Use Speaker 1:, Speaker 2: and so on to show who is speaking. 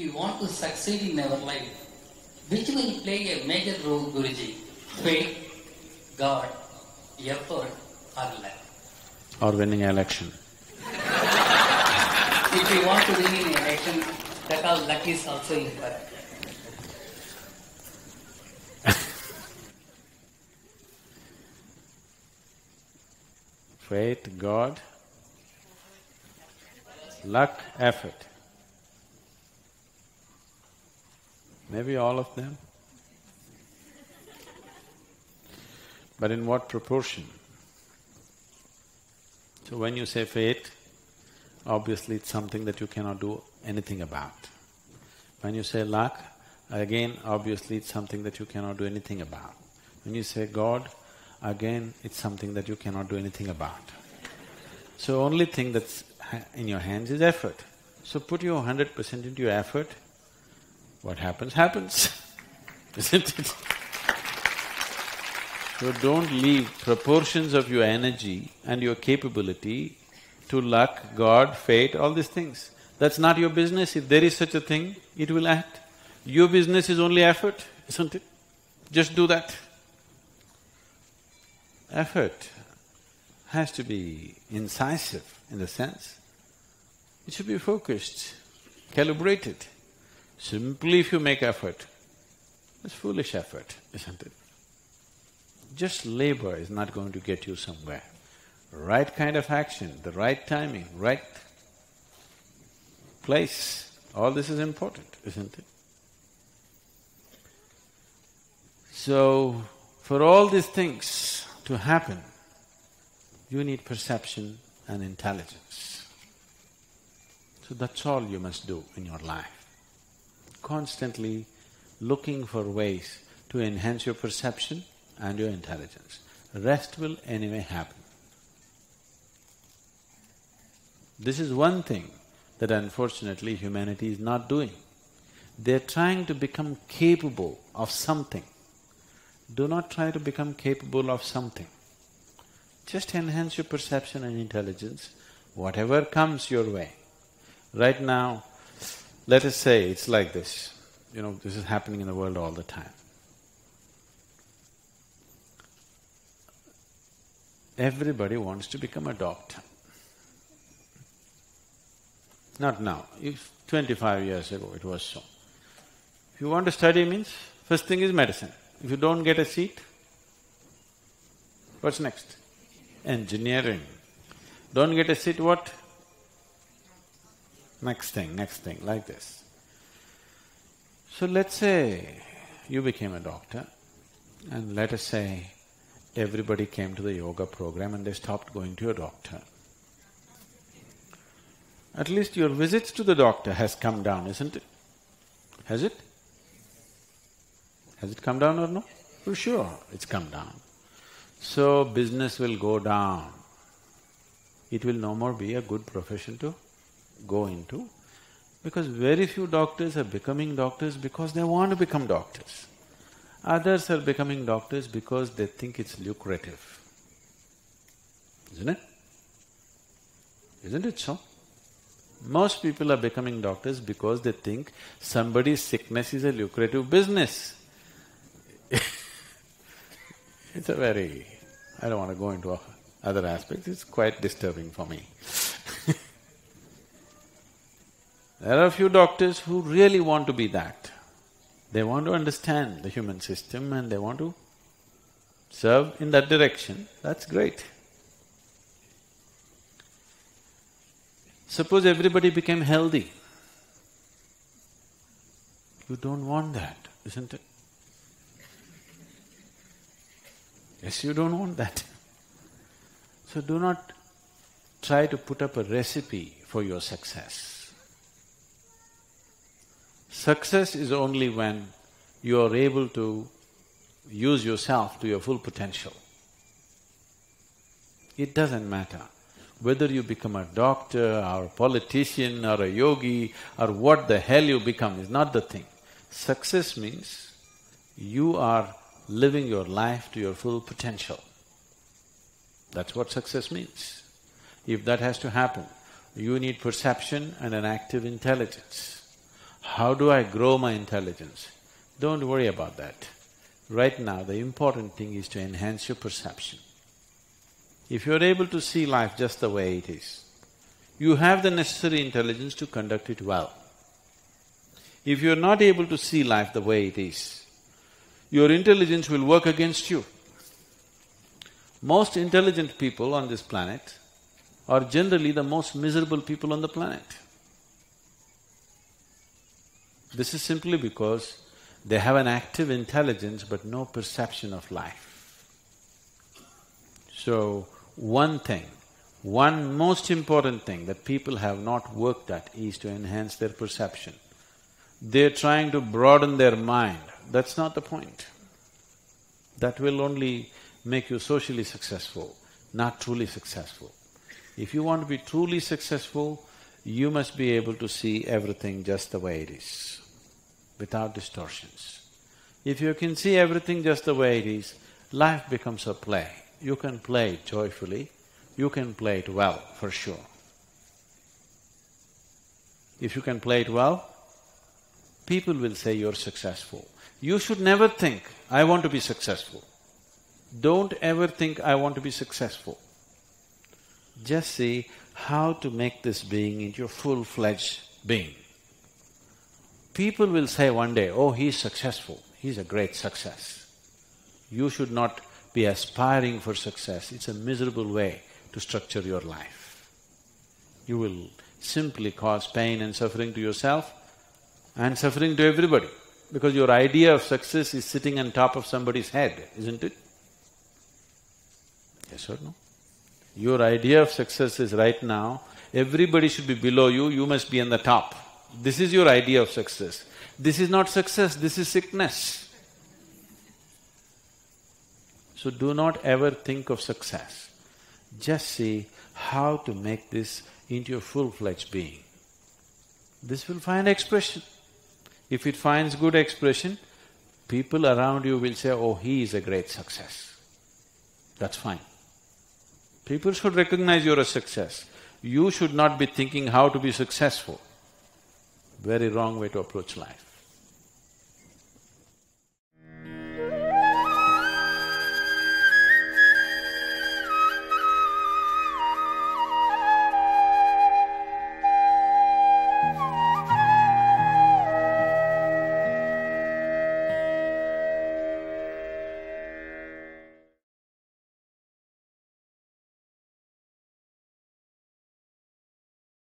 Speaker 1: you want to succeed in our life, which will play a major role, Guruji? Faith, God, effort, or luck?
Speaker 2: Or winning an election.
Speaker 1: If you want to win in election, that all luck is also important.
Speaker 2: Faith, God, luck, effort. Maybe all of them. But in what proportion? So when you say faith, obviously it's something that you cannot do anything about. When you say luck, again obviously it's something that you cannot do anything about. When you say God, again it's something that you cannot do anything about. So only thing that's ha- in your hands is effort. So put your hundred percent into your effort, what happens, happens, isn't it? So don't leave proportions of your energy and your capability to luck, God, fate, all these things. That's not your business. If there is such a thing, it will act. Your business is only effort, isn't it? Just do that. Effort has to be incisive in the sense, it should be focused, calibrated. Simply if you make effort, it's foolish effort, isn't it? Just labor is not going to get you somewhere. Right kind of action, the right timing, right place, all this is important, isn't it? So, for all these things to happen, you need perception and intelligence. So that's all you must do in your life. Constantly looking for ways to enhance your perception and your intelligence. Rest will anyway happen. This is one thing that unfortunately humanity is not doing. They're trying to become capable of something. Do not try to become capable of something. Just enhance your perception and intelligence, whatever comes your way. Right now, let us say it's like this, you know, this is happening in the world all the time. Everybody wants to become a doctor. Not now, if twenty-five years ago it was so. If you want to study means, first thing is medicine. If you don't get a seat, what's next? Engineering. Don't get a seat, what? Next thing, next thing, like this. So let's say you became a doctor and let us say everybody came to the yoga program and they stopped going to your doctor. At least your visits to the doctor has come down, isn't it? Has it? Has it come down or no? For sure, it's come down. So business will go down. It will no more be a good profession to go into because very few doctors are becoming doctors because they want to become doctors. Others are becoming doctors because they think it's lucrative. Isn't it? Isn't it so? Most people are becoming doctors because they think somebody's sickness is a lucrative business. it's a very… I don't want to go into other aspects, it's quite disturbing for me. There are a few doctors who really want to be that. They want to understand the human system and they want to serve in that direction, that's great. Suppose everybody became healthy. You don't want that, isn't it? Yes, you don't want that. So do not try to put up a recipe for your success. Success is only when you are able to use yourself to your full potential. It doesn't matter whether you become a doctor or a politician or a yogi or what the hell you become is not the thing. Success means you are living your life to your full potential. That's what success means. If that has to happen, you need perception and an active intelligence. How do I grow my intelligence? Don't worry about that. Right now, the important thing is to enhance your perception. If you're able to see life just the way it is, you have the necessary intelligence to conduct it well. If you're not able to see life the way it is, your intelligence will work against you. Most intelligent people on this planet are generally the most miserable people on the planet. This is simply because they have an active intelligence but no perception of life. So, one thing, one most important thing that people have not worked at is to enhance their perception. They're trying to broaden their mind, that's not the point. That will only make you socially successful, not truly successful. If you want to be truly successful, you must be able to see everything just the way it is, without distortions. If you can see everything just the way it is, life becomes a play. You can play it joyfully, you can play it well, for sure. If you can play it well, people will say you're successful. You should never think, I want to be successful. Don't ever think, I want to be successful. Just see how to make this being into a full-fledged being. People will say one day, oh, he's successful, he's a great success. You should not be aspiring for success, it's a miserable way to structure your life. You will simply cause pain and suffering to yourself and suffering to everybody because your idea of success is sitting on top of somebody's head, isn't it? Yes or no? Your idea of success is right now, everybody should be below you, you must be on the top. This is your idea of success. This is not success, this is sickness. So do not ever think of success. Just see how to make this into a full-fledged being. This will find expression. If it finds good expression, people around you will say, oh, he is a great success. That's fine. People should recognize you're a success. You should not be thinking how to be successful. Very wrong way to approach life.